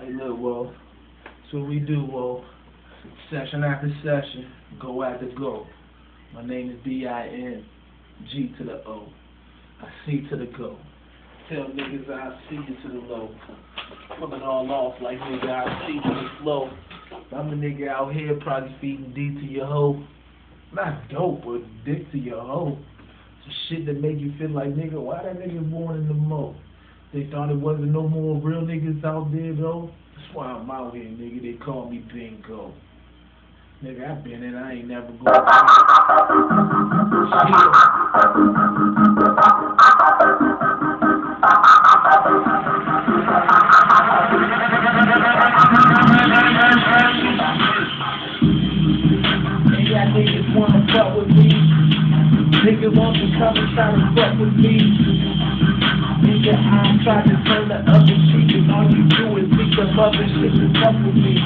Hey, look, Wolf. That's what we do, Wolf. Session after session, go after go. My name is B-I-N-G to the O. I C to the go. Tell niggas I see you to the low. Coming all off like nigga I see to the flow. I'm a nigga out here probably feeding D to your hoe. Not dope, but dick to your hoe. Some shit that make you feel like, nigga, why that nigga born in the mo? They thought it wasn't no more real niggas out there, though. That's why I'm out here, nigga. They call me Bingo. Nigga, I've been in, I ain't never going Maybe I niggas wanna fuck with me. Niggas want to come and try to fuck with me. Nigga, I try to turn the other cheek and all you do is think the other shit to fuck with me.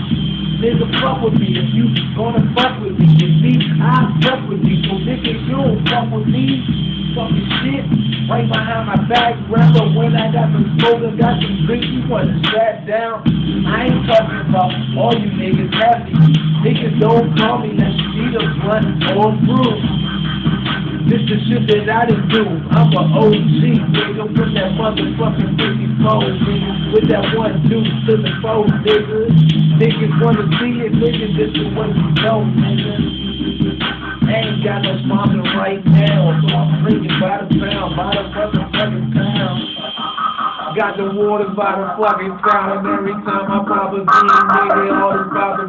Nigga, fuck with me. If you gonna fuck with me, then me, I fuck with you. So nigga, you don't fuck with me. Fucking shit. Right behind my back, remember when I got some and got some drink, you wasn't sat down. I ain't talking about all you niggas happy. Niggas don't call me unless you need a blunt or brew. This the shit that I done do. I'm a OG, nigga, with that motherfucking 54, nigga, with that one deuce to the four, nigga. Niggas wanna see it, nigga, this is what you know, nigga. Ain't got no sponsor right now, so I'm drinking by the pound, by the fucking fucking pound. Got the water by the fucking fountain every time I pop a bean, nigga. All the pound,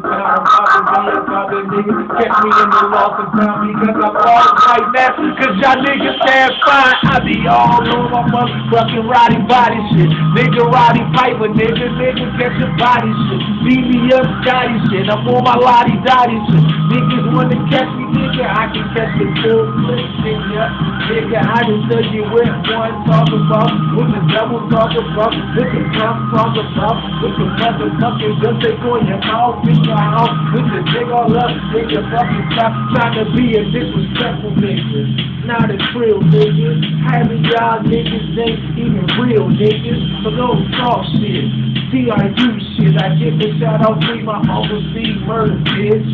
pop a bean, pop a nigga. Catch me in the lost and found me, cause I'm all right now. Cause y'all niggas stand fine. I be all over my motherfucking Roddy body shit. Nigga Roddy Piper, nigga, nigga catch your body shit. Beat me up, Scotty shit. I'm on my Lottie Dottie shit. Niggas wanna catch me, nigga. I can catch the full clip, nigga. Nigga, I can tell you what one talk about, what the devil talk about, what the drunk talk about, what the motherfucking gun take on your mouth, in your house, with the all up, nigga, fucking stop trying to be a disrespectful nigga. Not a real nigga. Having y'all niggas ain't even real niggas, so don't talk shit. TRU shit, I give a shout out to my Uncle Steve murder bitch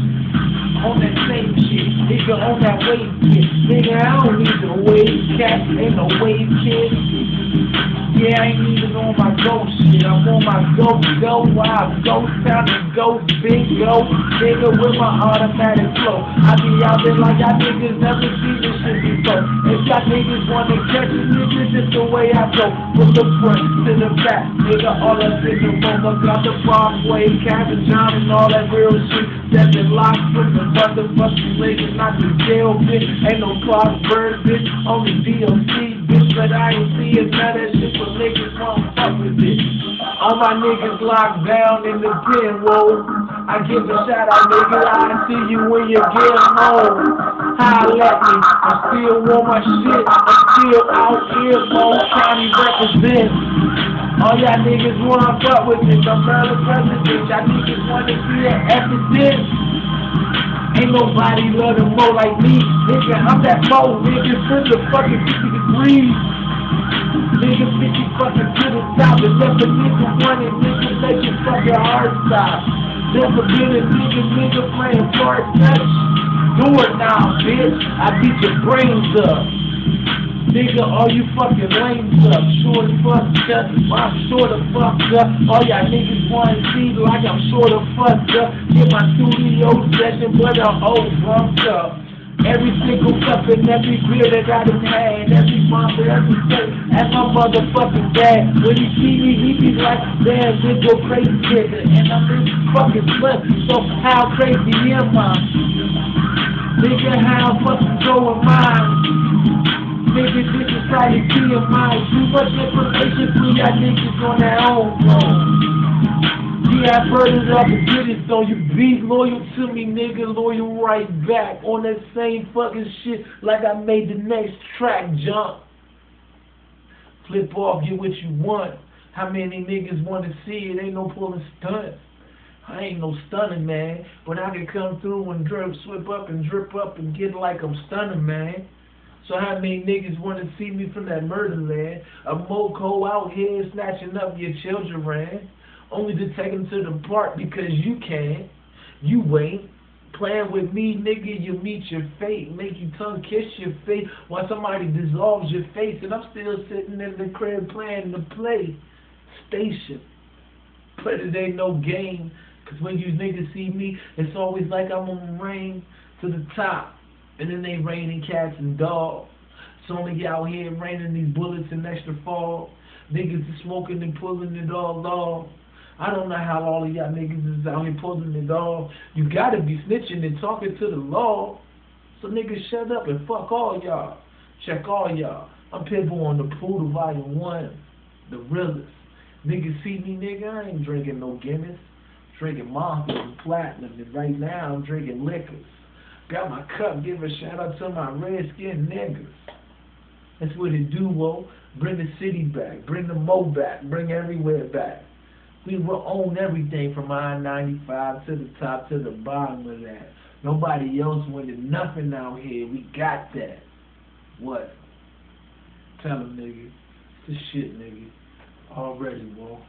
on that same shit. Nigga on that wave kid. Nigga, I don't need the wave cat. Ain't no wave kid. Yeah, I ain't even on my ghost shit. I'm on my go go wild ghost town and ghost big go. Nigga with my automatic flow. I be out there like y'all niggas never seen this shit before. If y'all niggas wanna catch it, nigga, this the way I go. From the front to the back. Nigga, all up in the room. I got the Broadway, Cabin John and all that real shit. That's been locked from the motherfucking niggas, not the jail bitch. Ain't no Clark Bird bitch, only DLC But I ain't see it, of that shit for niggas won't fuck with it. All my niggas locked down in the pen, whoa. I give a shout out, nigga. I see you when you get home. Holla at me. I still want my shit. I'm still out here, Mo County represent. All y'all niggas wanna fuck with this. I'm not a president. Y'all niggas wanna see that evidence. Ain't nobody love the mo like me. Nigga, I'm that mo. Nigga, to the fucking 50 degrees. Nigga, 50 fucking to the top. And let the nigga it. Nigga, let your fucking heart stop. Never been a nigga, nigga playing part touch. Do it now, bitch. I beat your brains up. Nigga, all you fucking lames up, short fucked up, I'm short of fucked up. All y'all niggas wanna see like I'm short of fucked up. Get my studio session, but I'm old bumped up. Every single cup and every beer that I done had, every month, every day, at my motherfucking dad. When he see me, he be like, damn, this go crazy nigga, and I'm this fucking slut. So how crazy am I? Nigga, how fucking so am I? How you see of mine. Too much information for y'all niggas on their own, bro. Yeah, I heard it up and did it, so you be loyal to me, nigga, loyal right back on that same fucking shit like I made the next track jump. Flip off, get what you want. How many niggas want to see it? Ain't no pulling stunts. I ain't no stunning, man. But I can come through and drip, slip up and drip up and get like I'm stunning, man. So how many niggas want to see me from that murder land? A moco out here snatching up your children, man. Only to take them to the park because you can't. You ain't. Playing with me, nigga, you meet your fate. Make your tongue kiss your face while somebody dissolves your face. And I'm still sitting in the crib playing the play station. But it ain't no game. Cause when you niggas see me, it's always like I'm on rain to the top. And then they raining cats and dogs. So many out here raining these bullets and extra fall. Niggas is smoking and pulling it all off. I don't know how all of y'all niggas is out here pulling it off. You gotta be snitching and talking to the law. So niggas shut up and fuck all y'all. Check all y'all. I'm Pitbull on the Poodle Volume 1. The realest. Niggas see me, nigga, I ain't drinking no Guinness. Drinking Monsters and Platinum. And right now I'm drinking liquors. Got my cup, give a shout out to my red skinned niggas. That's what it do. Bring the city back. Bring the Mo back. Bring everywhere back. We will own everything from I-95 to the top to the bottom of that. Nobody else winning nothing out here. We got that. What? Tell them, nigga. It's the shit, nigga. Already, bro.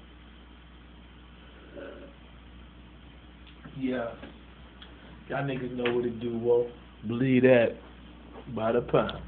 Yeah. Y'all niggas know what to do, whoa. Believe that. By the pound.